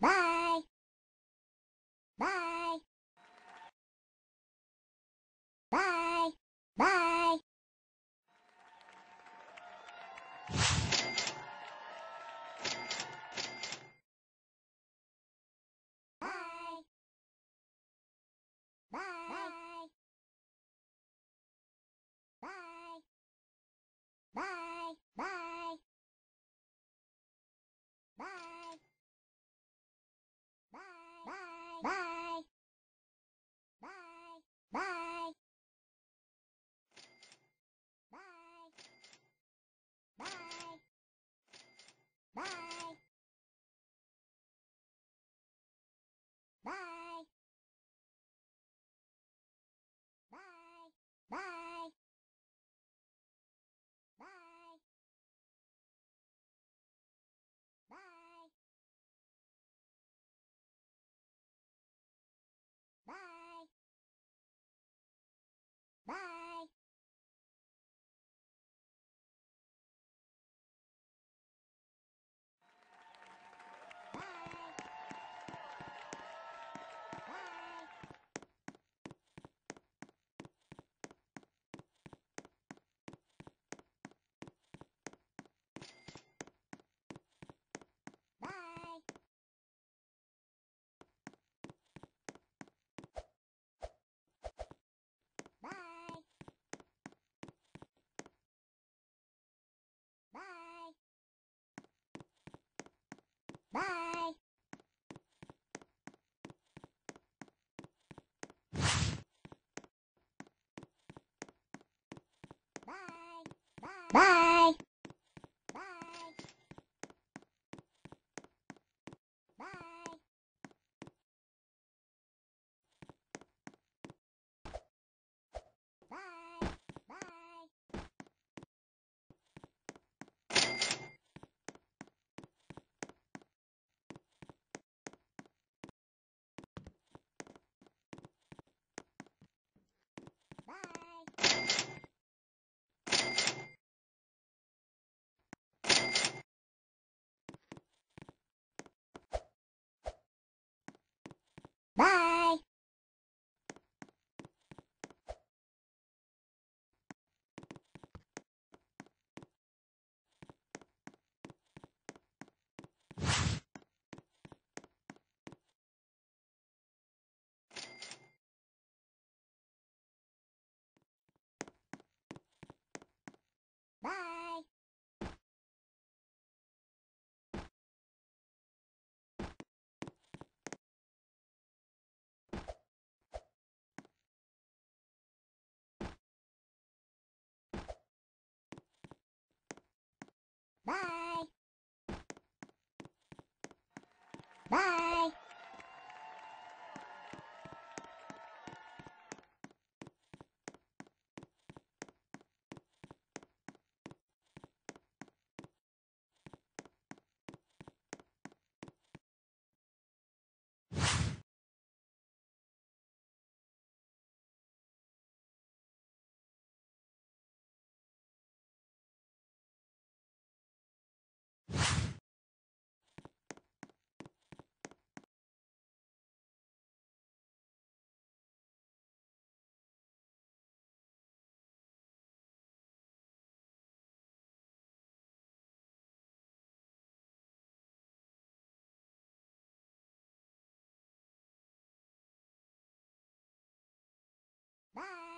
Bye. Bye. Bye. Bye. Bye. Bye. Bye. Bye. Bye. Bye. Bye.